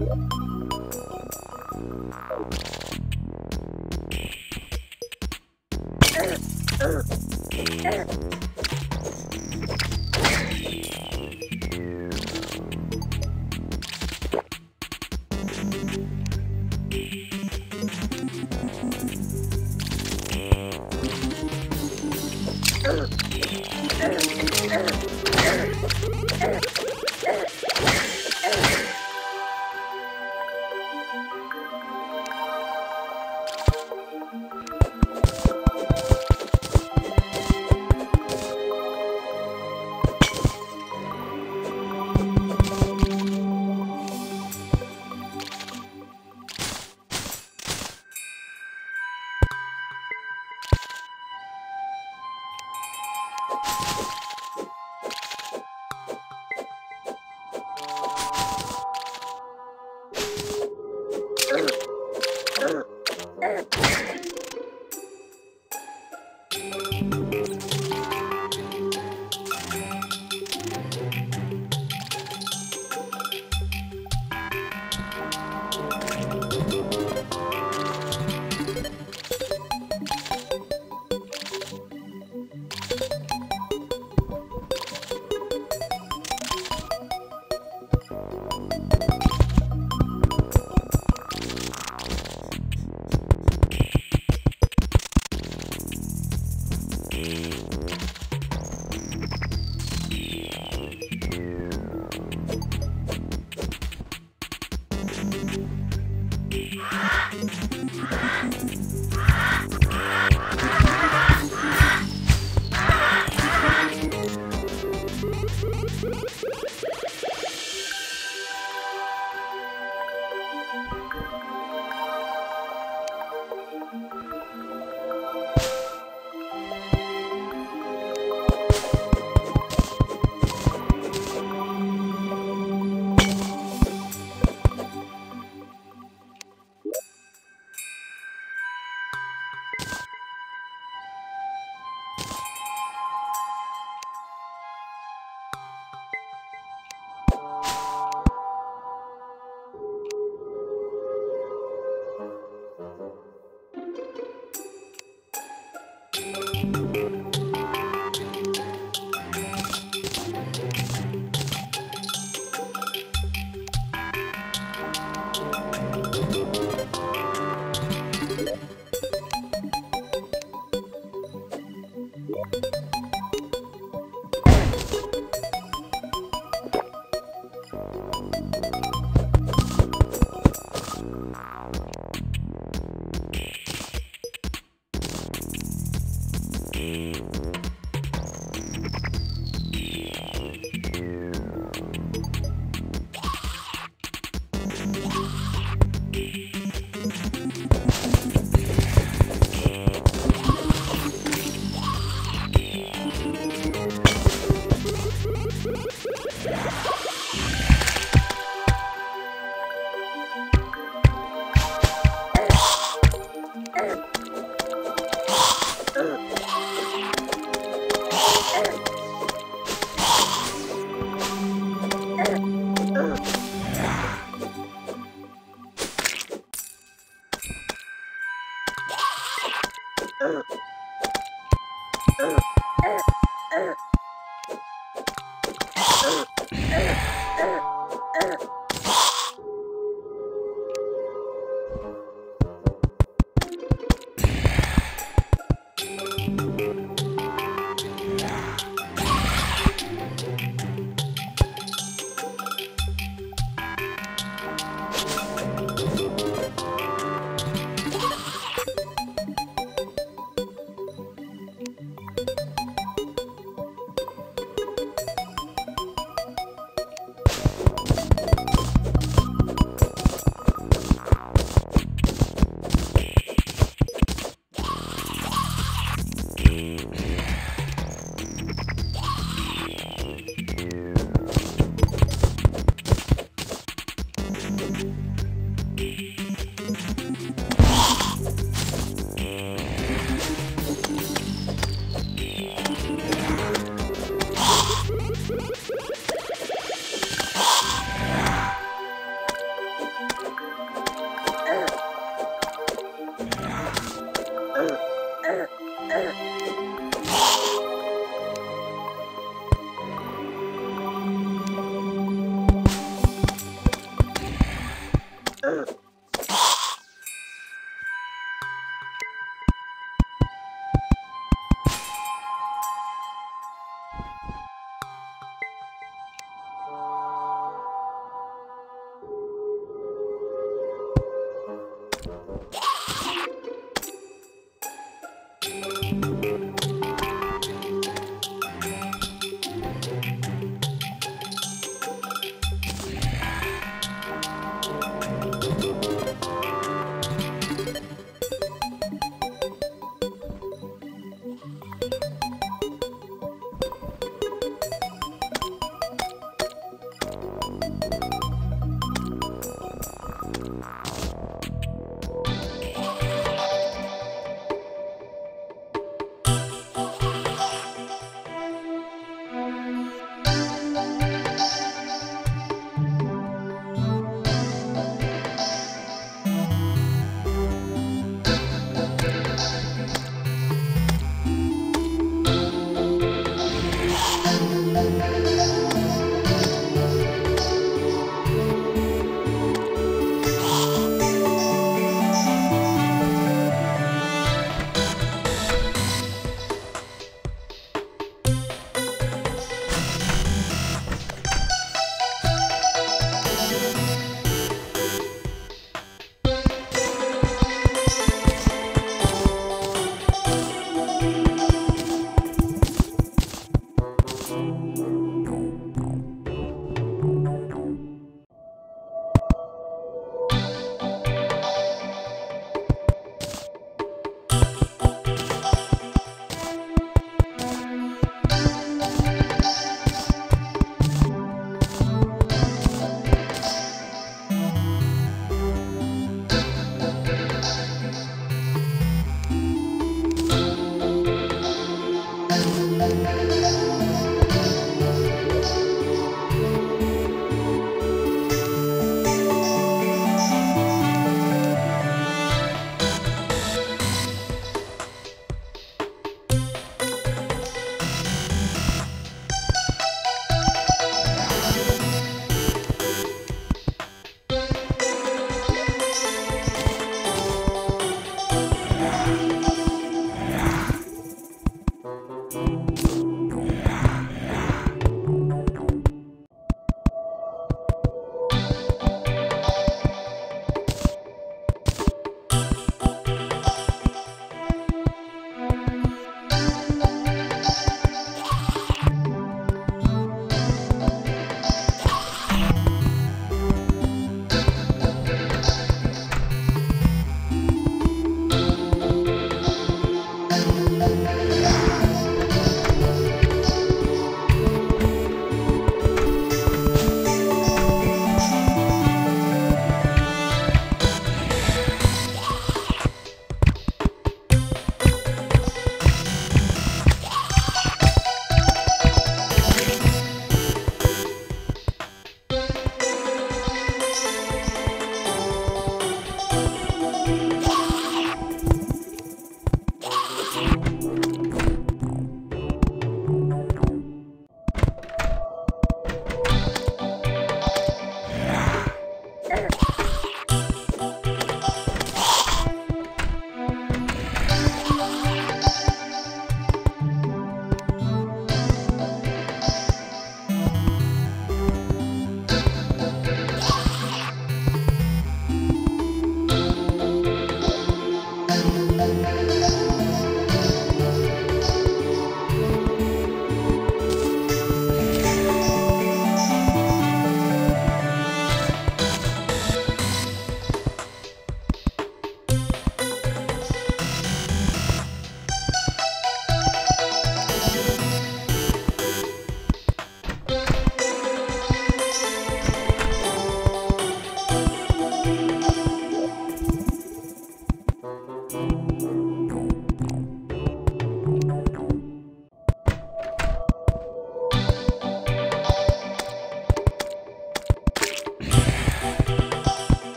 Thank. Oh! Música